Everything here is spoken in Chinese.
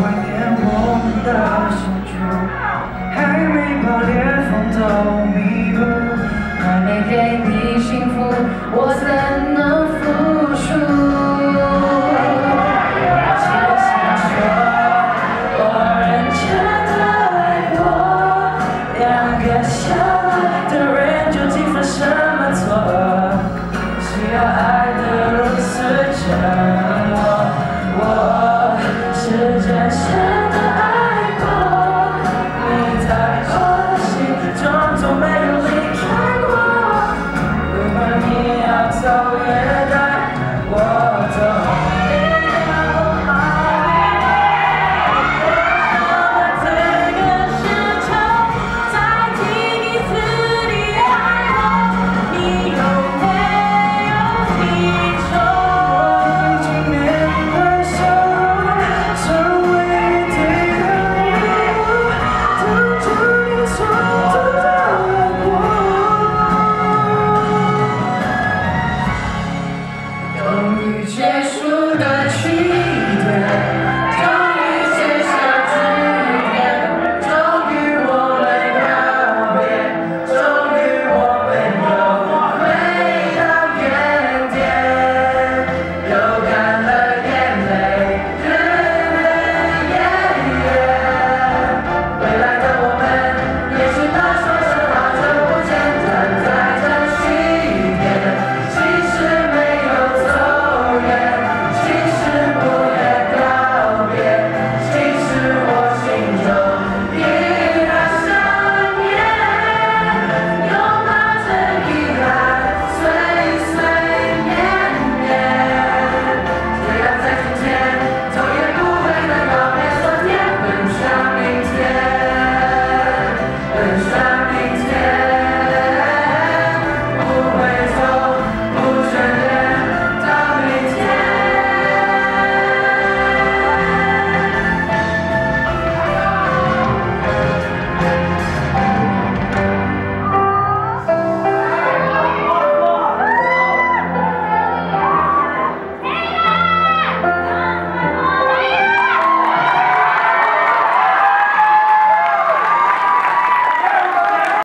怀念我们的相处还没把裂缝都弥补，还没给你幸福，我怎能付出？天杀的，我认真地爱过，两个相爱的人究竟犯什么错？需要爱得如此绝。